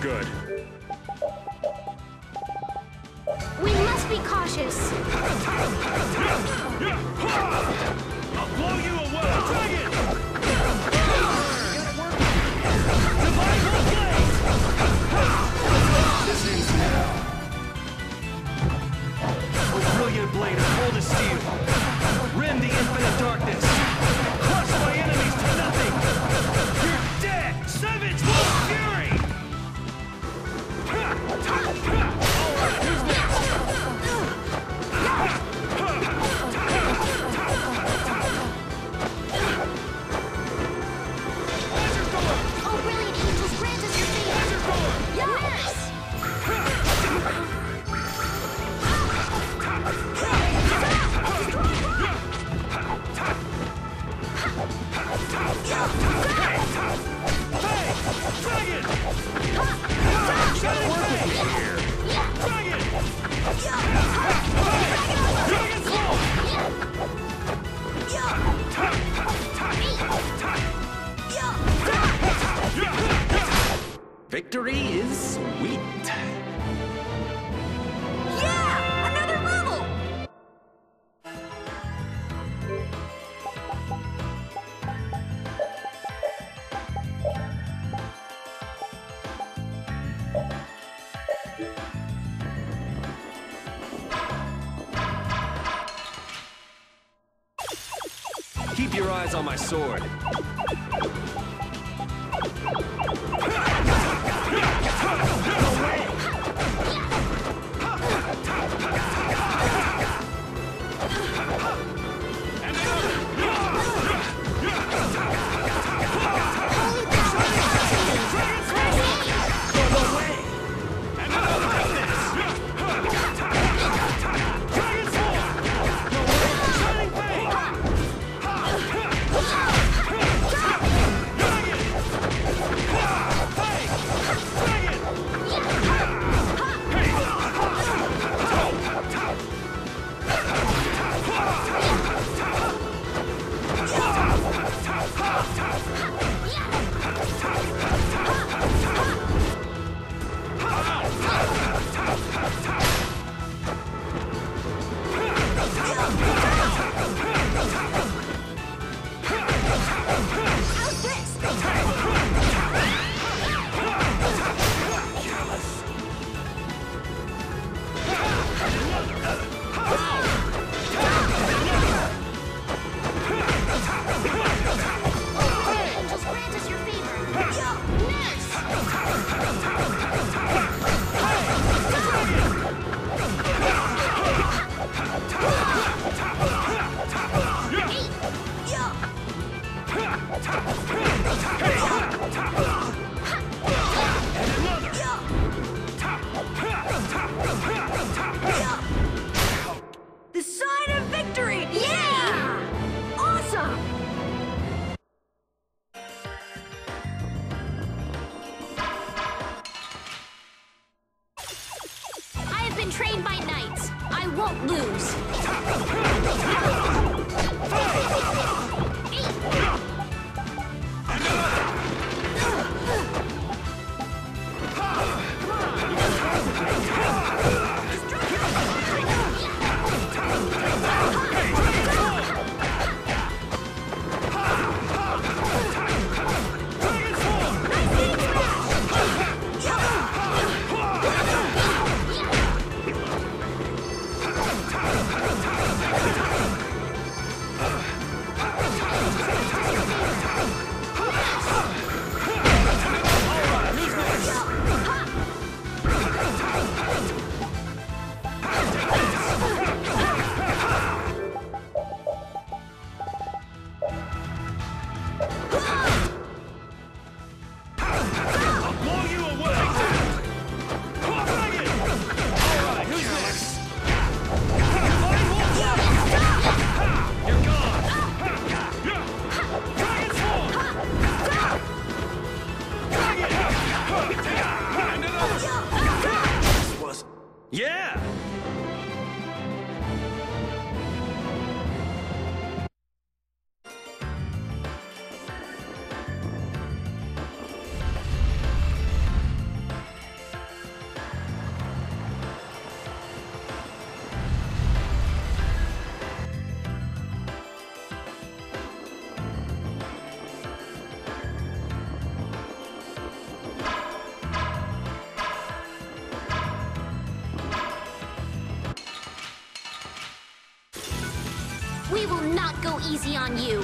good. Eyes on my sword. Easy on you.